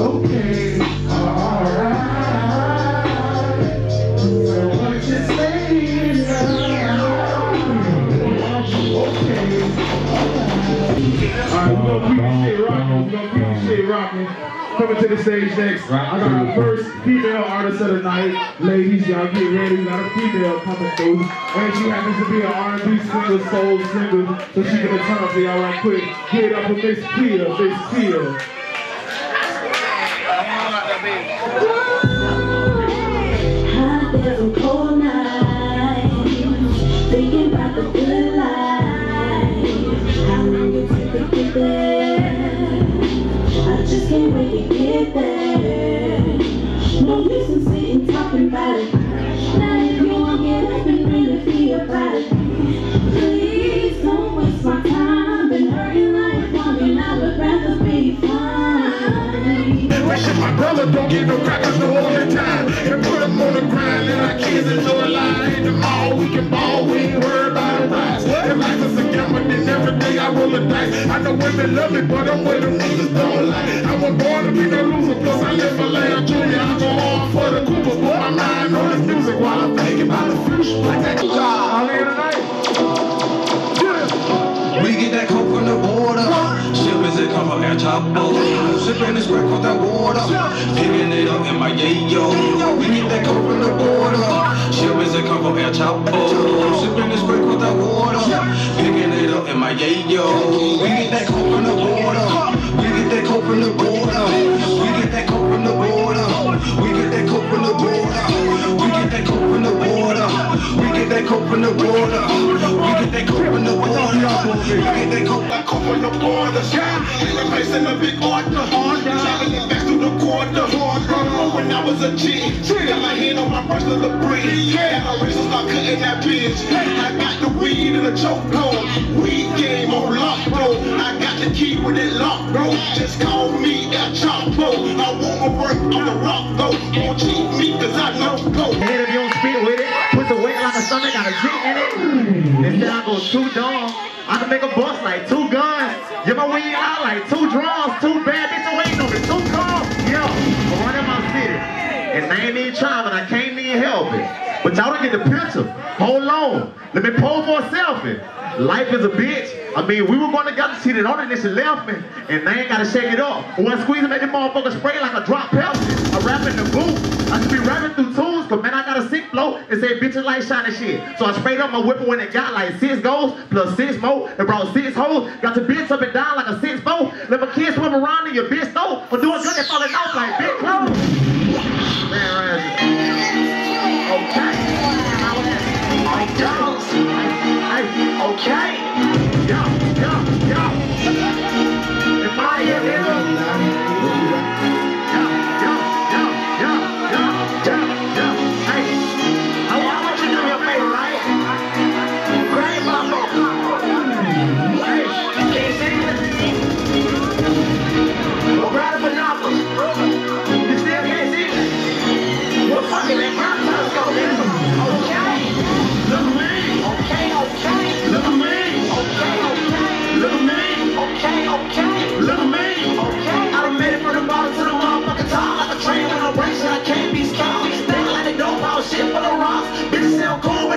Okay, Coming to the stage next. I got our first female artist of the night. Ladies, y'all get ready. We got a female coming through. And she happens to be an R&B singer, soul singer. So she gonna turn up for y'all right quick. Get it up for Miss Kia, Miss Kia. Hot as I would rather be fine. Wishing my brother don't get no crackers no all the time. And put them on the grind and our kids enjoy life. Hit the mall, we can ball, we ain't worried about the price. If life is a gamble, then every day I roll dice. I know women love me, but I'm with them niggas don't like. I was born to be no loser, plus I live for Larry Jr. I go hard for the Cooper, put my mind on this music while I'm thinking about the future. Like that job. I'm here tonight. We get that coke from the border. Shippers Chapo. Sipping this crack off that water. Picking it up in my yayo. We get that coke from the border. That come from El Chapo. Sipping this crack off that water. Picking it up in my yayo. We get that coke from the border. We get that coke from the border. We get that coke from the border. We get that coke from the border. We get that coke from the border. We get that coke from the border. Coke. I come from the back the when I was my on my breed. Yeah, cutting that bitch. I got the weed in the game on lock, bro. I got the key with it locked, bro. Just call me. I wanna on the rock. Won't cheat me, cause I know go. Hit if you don't speed with it. Put the weight like a stomach, got a a G in it. Two dogs. I can make a bust like two guns. Give my weed out like two drums. Two bad bitches waiting on me. Two calls. Yo, I'm running my city. And I ain't even trying, but I can't even help it. But y'all don't get the picture. Hold on. Let me pose for a selfie. Life is a bitch. I mean, we were going together, see that on it, and she left me. And they ain't got to shake it off. When I squeeze it, make the motherfucker spray like a drop pepper. I rap in the booth. I should be rapping through tunes, cause man, I got a sick flow and say bitches like shiny shit. So I sprayed up my whipper when it got like six goals plus six more. It brought six hoes. Got the bitch up and down like a six bow. Let my kids swim around in your bitch though. For doing good, they falling off like big clothes.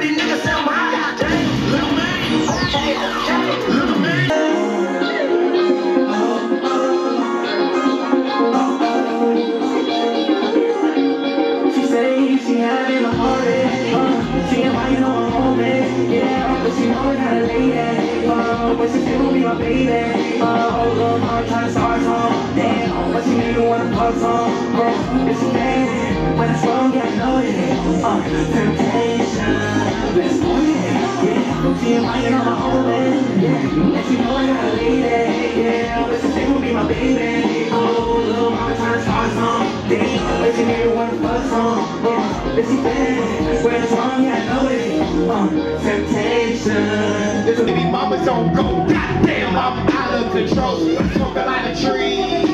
These niggas sound high. Goddamn. Look at. Okay, okay. Know yeah, but she still be my baby, uh, hold on, I'm trying to start some, damn, but she nigga wanna fuck some, bro, it's when I go, yeah, I little know. Uh, temptation. This baby mama's on go. Goddamn, I'm out of control. Smoke a lot of trees.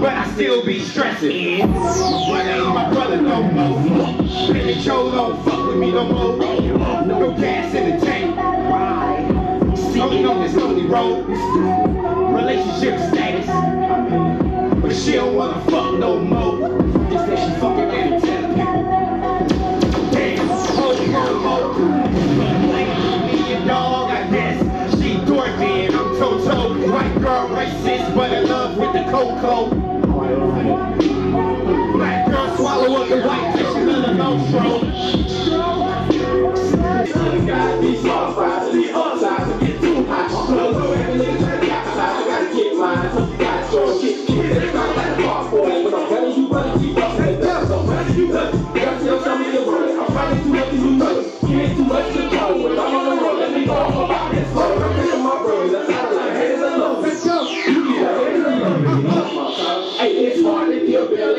But I still be stressing. But ain't my brother no more. Joe don't fuck with me no more. No gas in the tank. Smoking on this lonely road. Relationship status. But she don't wanna fuck no more. Just that she fucking tell people. Damn, ho, ho, ho. Like me and dog, I guess. She Dorothy and I'm Toto. White girl racist, but in love with the cocoa. And let her go Got these small fries, the upsides, and get too hot. So every nigga turn the outside, I gotta get mine. Gotta go get kids. It's not like a boss boy, but I'm telling you, brother, keep up. Hey, tell so where you? You gotta tell some of. I'm fighting too much to. You ain't too much to go. When I'm on the road, let me go off about this. I'm feeling my bro, that's how I like haters and love. Let's go. You get a haters and love. Hey, it's hard to give Bill left.